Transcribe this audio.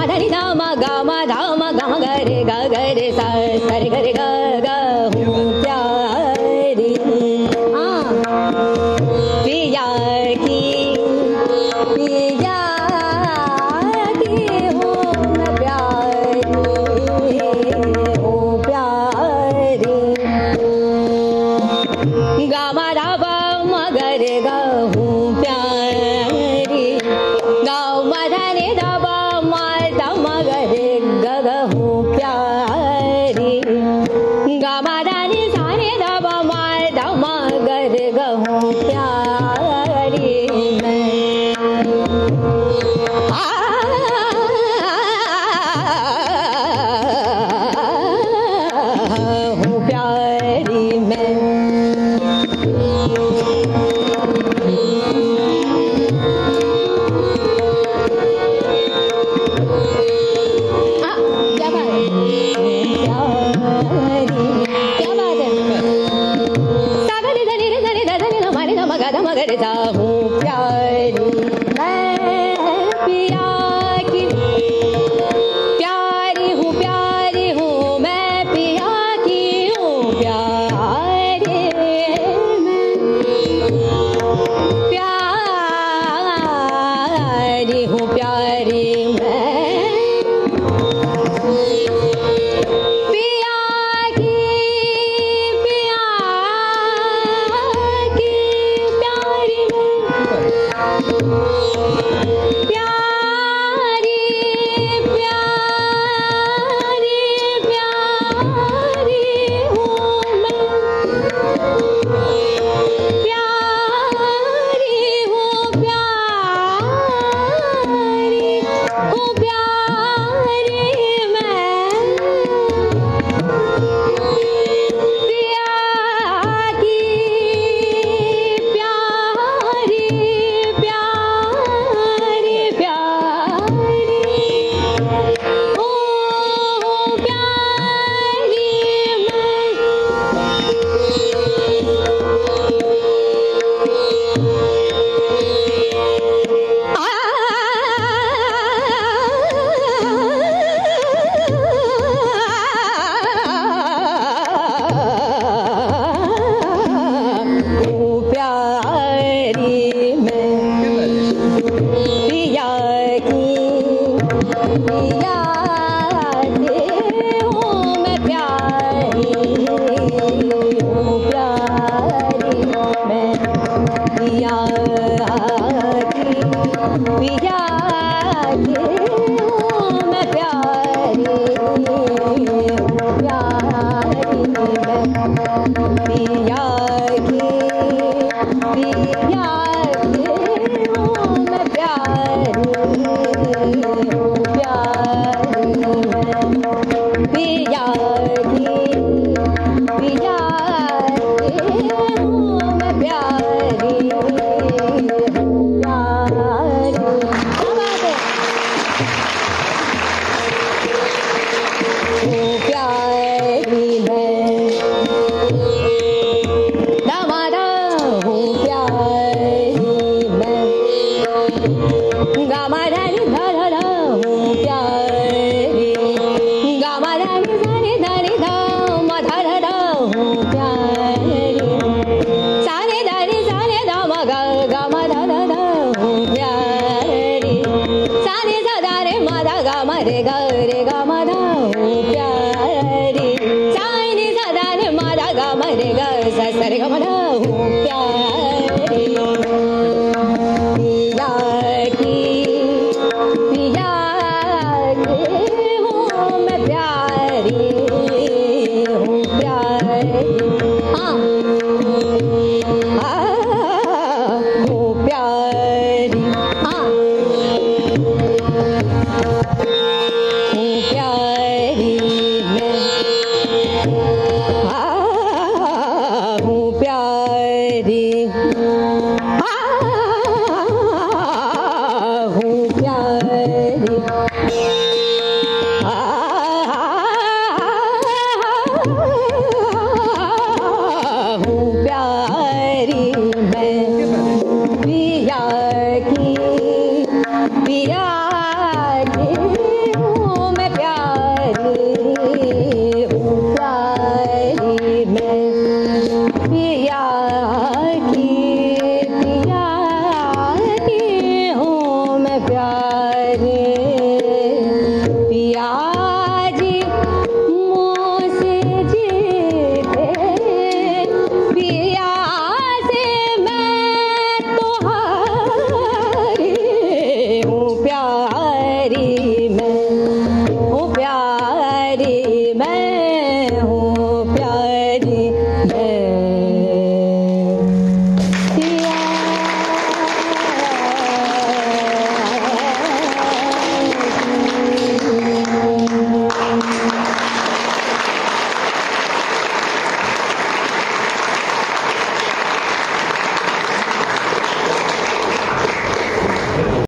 धा मा धा मा गा मा धा मा गा मा गा रे गा गा रे सा रे yeah. मैं We Villa. Gamma Yeah.